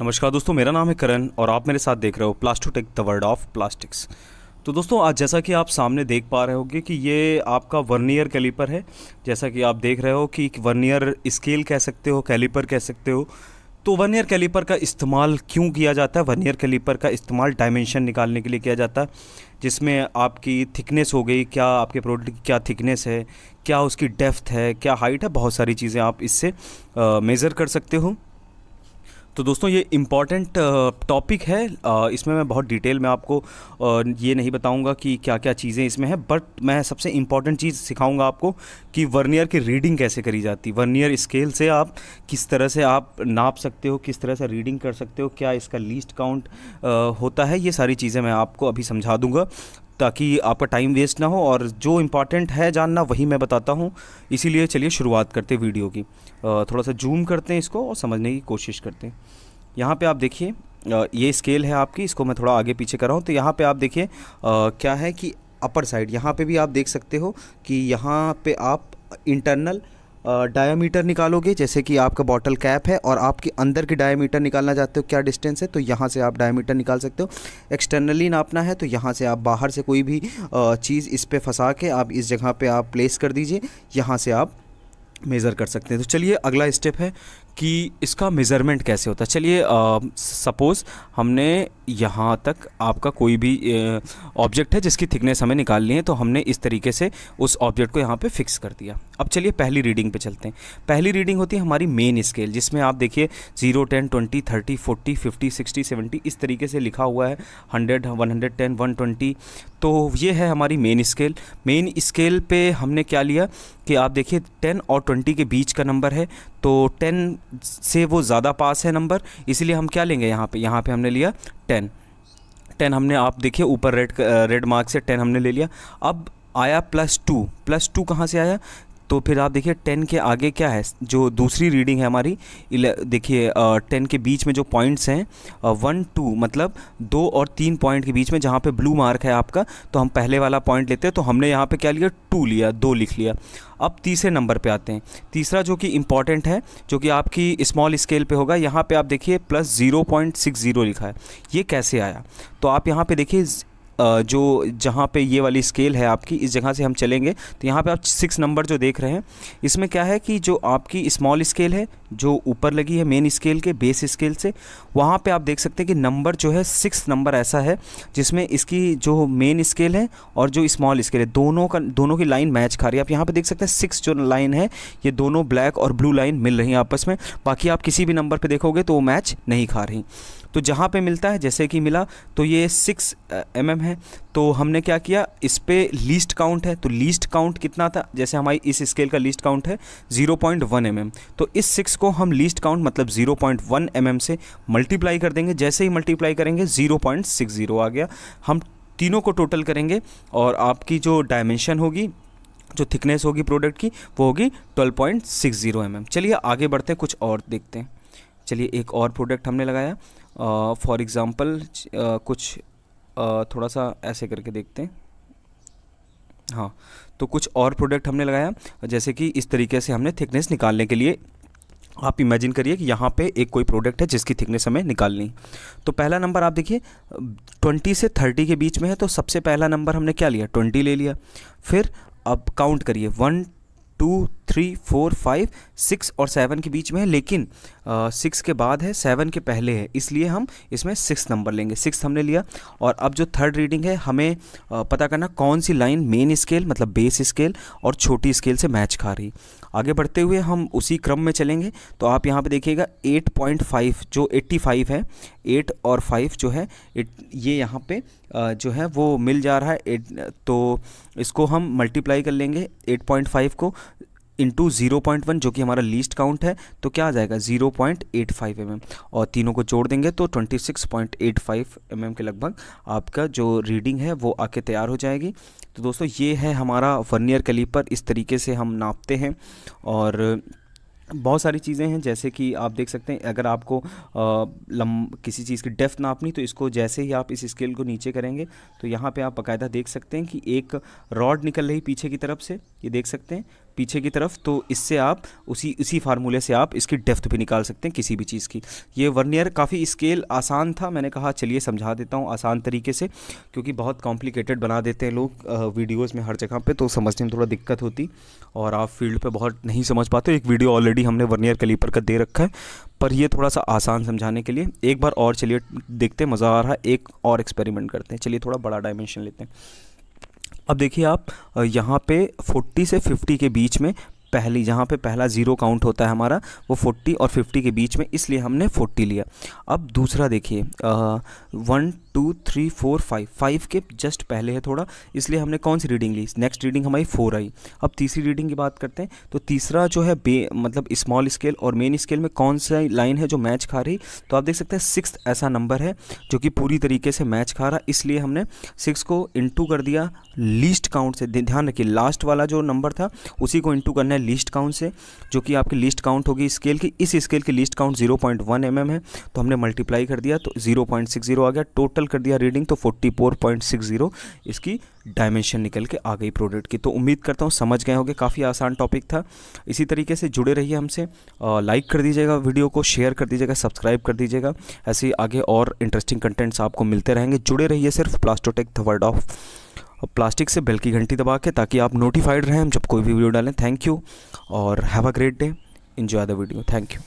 नमस्कार दोस्तों, मेरा नाम है करण और आप मेरे साथ देख रहे हो Plastotech the world of plastics तो दोस्तों, आज जैसा कि आप सामने देख पा रहे होगे कि ये आपका वर्नियर कैलिपर है। जैसा कि आप देख रहे हो कि वर्नियर स्केल कह सकते हो, कैलिपर कह सकते हो। तो वर्नियर कैलिपर का इस्तेमाल क्यों किया जाता है? वर्नियर कैलिपर का इस्तेमाल डायमेंशन निकालने के लिए किया जाता है, जिसमें आपकी थिकनेस हो गई, क्या आपके प्रोडक्ट की क्या थिकनेस है, क्या उसकी डेप्थ है, क्या हाइट है, बहुत सारी चीज़ें आप इससे मेज़र कर सकते हो। तो दोस्तों, ये इंपॉर्टेंट टॉपिक है। इसमें मैं बहुत डिटेल में आपको ये नहीं बताऊँगा कि क्या क्या चीज़ें इसमें हैं बट मैं सबसे इंपॉर्टेंट चीज़ सिखाऊँगा आपको कि वर्नियर की रीडिंग कैसे करी जाती। है वर्नियर स्केल से आप किस तरह से आप नाप सकते हो, किस तरह से रीडिंग कर सकते हो, क्या इसका लीस्ट काउंट होता है, ये सारी चीज़ें मैं आपको अभी समझा दूँगा। ताकि आपका टाइम वेस्ट ना हो और जो इंपॉर्टेंट है जानना, वही मैं बताता हूँ। इसीलिए चलिए शुरुआत करते हैं वीडियो की। थोड़ा सा जूम करते हैं इसको और समझने की कोशिश करते हैं। यहाँ पे आप देखिए ये स्केल है आपकी, इसको मैं थोड़ा आगे पीछे कर रहा हूँ। तो यहाँ पे आप देखिए क्या है कि अपर साइड यहाँ पे भी आप देख सकते हो कि यहाँ पे आप इंटरनल डायामीटर निकालोगे, जैसे कि आपका बॉटल कैप है और आपके अंदर की डायामीटर निकालना चाहते हो, क्या डिस्टेंस है? तो यहाँ से आप डायामीटर निकाल सकते हो। एक्सटर्नली नापना है तो यहाँ से आप बाहर से कोई भी चीज़ इस पर फंसा के आप इस जगह पर आप प्लेस कर दीजिए। यहाँ से आप मेज़र कर सकते हैं। तो चलिए, अगला स्टेप है कि इसका मेज़रमेंट कैसे होता है? चलिए सपोज़ हमने यहाँ तक आपका कोई भी ऑब्जेक्ट है जिसकी थिकनेस हमें निकालनी है तो हमने इस तरीके से उस ऑब्जेक्ट को यहाँ पे फिक्स कर दिया। अब चलिए पहली रीडिंग पे चलते हैं। पहली रीडिंग होती है हमारी मेन स्केल जिसमें आप देखिए zero ten twenty thirty forty fifty sixty seventy इस तरीके से लिखा हुआ है। Hundred one hundred ten one twenty तो ये है हमारी मेन स्केल मेन स्केल पे हमने क्या लिया कि आप देखिए टेन और ट्वेंटी के बीच का नंबर है तो टेन से वो ज़्यादा पास है नंबर, इसलिए हम क्या लेंगे यहाँ पे? यहाँ पे हमने लिया टेन। टेन हमने, आप देखिए, ऊपर रेड रेड मार्क से टेन हमने ले लिया। अब आया प्लस टू। प्लस टू कहाँ से आया? तो फिर आप देखिए, टेन के आगे क्या है? जो दूसरी रीडिंग है हमारी देखिए टेन के बीच में जो पॉइंट्स हैं वन, टू मतलब दो और तीन पॉइंट के बीच में जहाँ पे ब्लू मार्क है आपका तो हम पहले वाला पॉइंट लेते हैं तो हमने यहाँ पे क्या लिया? टू लिया, दो लिख लिया। अब तीसरे नंबर पे आते हैं। तीसरा जो कि इंपॉर्टेंट है, जो कि आपकी स्मॉल स्केल पे होगा, यहाँ पे आप देखिए, plus zero point six zero लिखा है। ये कैसे आया? तो आप यहाँ पे देखिए जो जहाँ पे ये वाली स्केल है आपकी, इस जगह से हम चलेंगे। तो यहाँ पे आप सिक्स नंबर जो देख रहे हैं, इसमें क्या है कि जो आपकी स्मॉल स्केल है, जो ऊपर लगी है मेन स्केल के बेस स्केल से, वहाँ पे आप देख सकते हैं कि नंबर जो है सिक्स नंबर ऐसा है, जिसमें इसकी जो मेन स्केल है और जो स्मॉल स्केल है, दोनों का, दोनों की लाइन मैच खा रही है। आप यहाँ पे देख सकते हैं सिक्स जो लाइन है, ये दोनों ब्लैक और ब्लू लाइन मिल रही हैं आपस में। बाकी आप किसी भी नंबर पर देखोगे तो वो मैच नहीं खा रही। तो जहाँ पे मिलता है, जैसे कि मिला तो ये सिक्स एम एम है। तो हमने क्या किया, इस पर लीस्ट काउंट है। तो लीस्ट काउंट कितना था? जैसे हमारी इस स्केल का लीस्ट काउंट है zero point one m m तो इस सिक्स को हम लीस्ट काउंट मतलब zero point one m m से मल्टीप्लाई कर देंगे। जैसे ही मल्टीप्लाई करेंगे ज़ीरो पॉइंट सिक्स ज़ीरो आ गया। हम तीनों को टोटल करेंगे और आपकी जो डायमेंशन होगी, जो थिकनेस होगी प्रोडक्ट की, वो होगी ट्वेल्व पॉइंट एम चलिए आगे बढ़ते हैं, कुछ और देखते हैं। चलिए एक और प्रोडक्ट हमने लगाया। फॉर एग्ज़ाम्पल कुछ uh, थोड़ा सा ऐसे करके देखते हैं। हाँ तो कुछ और प्रोडक्ट हमने लगाया जैसे कि इस तरीके से हमने थिकनेस निकालने के लिए आप इमेजिन करिए कि यहाँ पे एक कोई प्रोडक्ट है जिसकी थिकनेस हमें निकालनी तो पहला नंबर आप देखिए ट्वेंटी से थर्टी के बीच में है तो सबसे पहला नंबर हमने क्या लिया? ट्वेंटी ले लिया। फिर अब काउंट करिए one two three four five six और सेवन के बीच में है लेकिन सिक्स के बाद है सेवन के पहले है इसलिए हम इसमें सिक्स नंबर लेंगे। सिक्स हमने लिया और अब जो थर्ड रीडिंग है हमें आ, पता करना कौन सी लाइन मेन स्केल मतलब बेस स्केल और छोटी स्केल से मैच खा रही। आगे बढ़ते हुए हम उसी क्रम में चलेंगे तो आप यहाँ पे देखिएगा 8.5 जो 85 है 8 और 5 जो है एट, ये यहाँ पे जो है वो मिल जा रहा है तो इसको हम मल्टीप्लाई कर लेंगे 8.5 को इंटू ज़ीरो पॉइंट वन जो कि हमारा लीस्ट काउंट है तो क्या आ जाएगा? Zero point eight five m m और तीनों को जोड़ देंगे तो twenty six point eight five m m के लगभग आपका जो रीडिंग है, वो आके तैयार हो जाएगी। तो दोस्तों, ये है हमारा वर्नियर कैलीपर इस तरीके से हम नापते हैं। और बहुत सारी चीज़ें हैं, जैसे कि आप देख सकते हैं, अगर आपको लम, किसी चीज़ की डेफ्थ नापनी तो इसको जैसे ही आप इस स्केल को नीचे करेंगे तो यहाँ पे आप बाकायदा देख सकते हैं कि एक रॉड निकल रही पीछे की तरफ़ से, ये देख सकते हैं। पीछे की तरफ़ तो इससे आप उसी, इसी फार्मूले से आप इसकी डेप्थ भी निकाल सकते हैं किसी भी चीज़ की। ये वर्नियर काफ़ी स्केल आसान था, मैंने कहा चलिए समझा देता हूँ आसान तरीके से, क्योंकि बहुत कॉम्प्लिकेटेड बना देते हैं लोग वीडियोज़ में हर जगह पर तो समझने में थोड़ा दिक्कत होती और आप फ़ील्ड पर बहुत नहीं समझ पाते एक वीडियो ऑलरेडी हमने वर्नियर कलीपर का दे रखा है, पर ये थोड़ा सा आसान समझाने के लिए, एक बार और चलिए देखते मज़ा आ रहा है, एक और एक्सपेरिमेंट करते हैं। चलिए थोड़ा बड़ा डायमेंशन लेते हैं। अब देखिए आप यहाँ पे 40 से 50 के बीच में पहली, जहाँ पे पहला ज़ीरो काउंट होता है हमारा, वो 40 और 50 के बीच में, इसलिए हमने 40 लिया। अब दूसरा देखिए one two three four five five के जस्ट पहले है थोड़ा, इसलिए हमने कौन सी रीडिंग ली? नेक्स्ट रीडिंग हमारी फोर आई। अब तीसरी रीडिंग की बात करते हैं तो तीसरा जो है बे मतलब स्मॉल स्केल और मेन स्केल में कौन सा लाइन है जो मैच खा रही? तो आप देख सकते हैं सिक्स ऐसा नंबर है, जो कि पूरी तरीके से मैच खा रहा। इसलिए हमने सिक्स को इंटू कर दिया लीस्ट काउंट से। ध्यान रखिए लास्ट वाला जो नंबर था, उसी को इंटू करना है लीस्ट काउंट से, जो कि आपकी लिस्ट काउंट होगी स्केल की, इस स्केल की least count zero point one m m है तो हमने मल्टीप्लाई कर दिया तो ज़ीरो पॉइंट सिक्स ज़ीरो आ गया टोटल कर दिया रीडिंग तो forty four point six zero इसकी डायमेंशन निकल के आ गई प्रोडक्ट की। तो उम्मीद करता हूँ समझ गए होंगे, काफ़ी आसान टॉपिक था। इसी तरीके से जुड़े रहिए हमसे लाइक कर दीजिएगा वीडियो को शेयर कर दीजिएगा सब्सक्राइब कर दीजिएगा, ऐसे आगे और इंटरेस्टिंग कंटेंट्स आपको मिलते रहेंगे। जुड़े रहिए सिर्फ़ Plastotech the word of plastic से बेल की घंटी दबा के ताकि आप नोटिफाइड रहें, हम जब कोई भी वीडियो डालें थैंक यू और have a great day enjoy the video thank you